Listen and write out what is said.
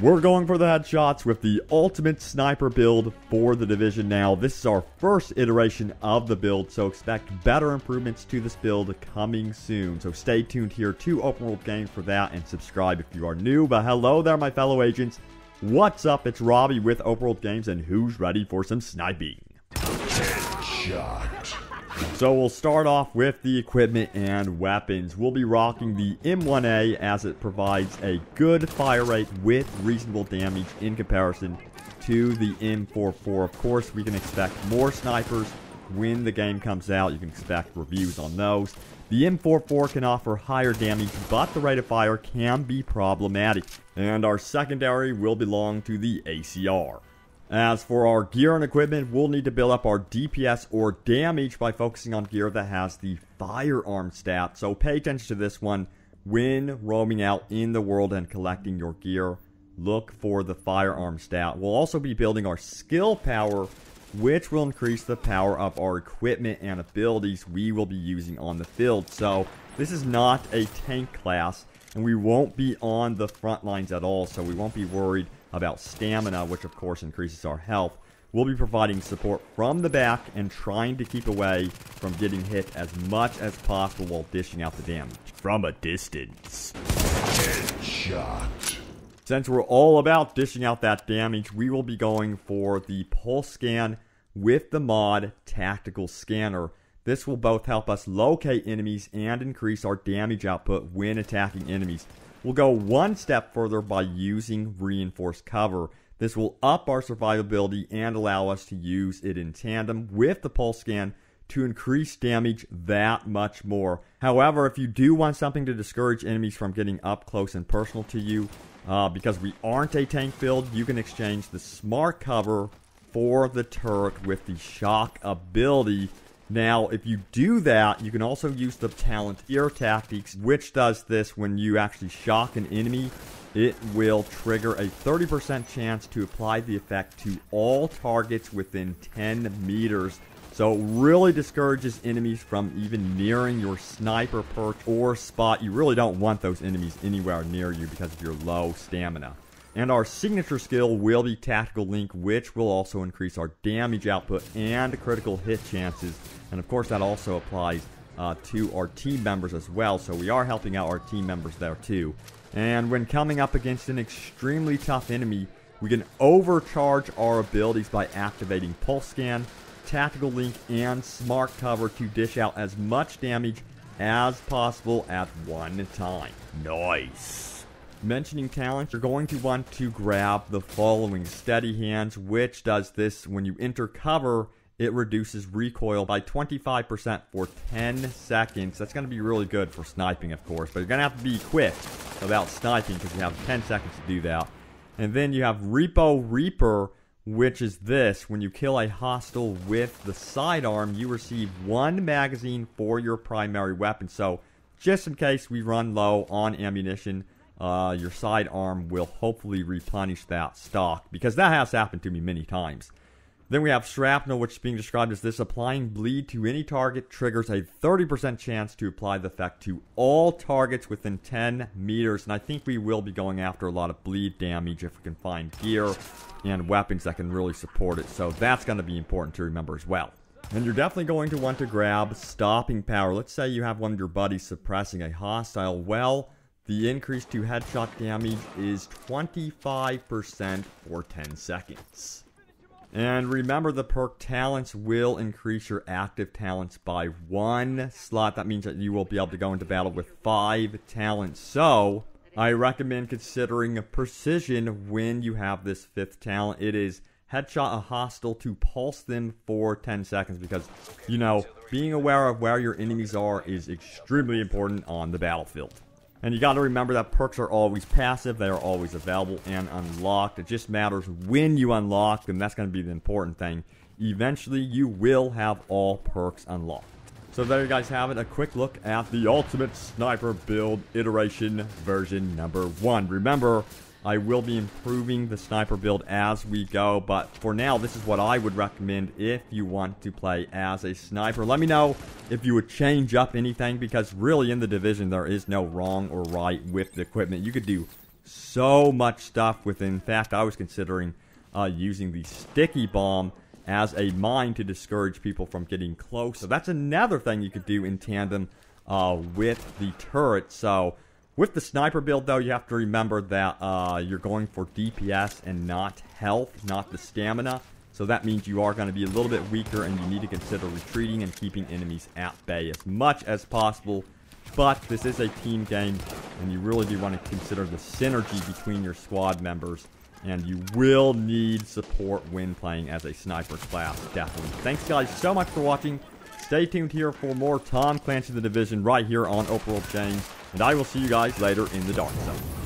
We're going for the headshots with the ultimate sniper build for the division now. This is our first iteration of the build, so expect better improvements to this build coming soon. So stay tuned here to Open World Games for that and subscribe if you are new. But hello there, my fellow agents. What's up? It's Robbie with Open World Games, and who's ready for some sniping? Headshot. So we'll start off with the equipment and weapons. We'll be rocking the M1A as it provides a good fire rate with reasonable damage in comparison to the M44. Of course, we can expect more snipers when the game comes out. You can expect reviews on those. The M44 can offer higher damage, but the rate of fire can be problematic. And our secondary will belong to the ACR. As for our gear and equipment, we'll need to build up our DPS or damage by focusing on gear that has the firearm stat. So pay attention to this one when roaming out in the world and collecting your gear. Look for the firearm stat. We'll also be building our skill power, which will increase the power of our equipment and abilities we will be using on the field. So this is not a tank class, and we won't be on the front lines at all, so we won't be worried about stamina, which of course increases our health. We'll be providing support from the back and trying to keep away from getting hit as much as possible while dishing out the damage from a distance. Headshot. Since we're all about dishing out that damage, we will be going for the pulse scan with the mod Tactical Scanner. This will both help us locate enemies and increase our damage output when attacking enemies. We'll go one step further by using reinforced cover. This will up our survivability and allow us to use it in tandem with the pulse scan to increase damage that much more. However, if you do want something to discourage enemies from getting up close and personal to you, uh, because we aren't a tank build, you can exchange the smart cover for the turret with the shock ability now, if you do that, you can also use the talent Fear Tactics, which does this when you actually shock an enemy. It will trigger a 30% chance to apply the effect to all targets within 10 meters. So it really discourages enemies from even nearing your sniper perch or spot. You really don't want those enemies anywhere near you because of your low stamina. And our signature skill will be Tactical Link, which will also increase our damage output and critical hit chances. And of course, that also applies uh, to our team members as well. So we are helping out our team members there too. And when coming up against an extremely tough enemy, we can overcharge our abilities by activating Pulse Scan, Tactical Link, and Smart Cover to dish out as much damage as possible at one time. Nice. Mentioning talents, you're going to want to grab the following Steady Hands, which does this when you enter cover, it reduces recoil by 25% for 10 seconds. That's going to be really good for sniping, of course, but you're going to have to be quick about sniping because you have 10 seconds to do that. And then you have Repo Reaper, which is this. When you kill a hostile with the sidearm, you receive one magazine for your primary weapon. So, just in case we run low on ammunition, uh, your sidearm will hopefully replenish that stock because that has happened to me many times. Then we have shrapnel, which is being described as this applying bleed to any target triggers a 30% chance to apply the effect to all targets within 10 meters. And I think we will be going after a lot of bleed damage if we can find gear and weapons that can really support it. So that's going to be important to remember as well. And you're definitely going to want to grab stopping power. Let's say you have one of your buddies suppressing a hostile. Well, the increase to headshot damage is 25% for 10 seconds. And remember the perk talents will increase your active talents by one slot. That means that you will be able to go into battle with five talents. So, I recommend considering precision when you have this fifth talent. It is headshot a hostile to pulse them for 10 seconds because, you know, being aware of where your enemies are is extremely important on the battlefield. And you got to remember that perks are always passive, they are always available and unlocked. It just matters when you unlock them, that's going to be the important thing. Eventually, you will have all perks unlocked. So there you guys have it, a quick look at the Ultimate Sniper Build Iteration version number 1. Remember, I will be improving the sniper build as we go, but for now, this is what I would recommend if you want to play as a sniper. Let me know if you would change up anything, because really in the division, there is no wrong or right with the equipment. You could do so much stuff within. In fact, I was considering uh, using the sticky bomb as a mine to discourage people from getting close. So that's another thing you could do in tandem uh, with the turret. So with the sniper build, though, you have to remember that uh, you're going for DPS and not health, not the stamina. So that means you are going to be a little bit weaker and you need to consider retreating and keeping enemies at bay as much as possible. But this is a team game and you really do want to consider the synergy between your squad members and you will need support when playing as a sniper class, definitely. Thanks guys so much for watching. Stay tuned here for more Tom Clancy The Division right here on Open World Games, and I will see you guys later in the Dark Zone.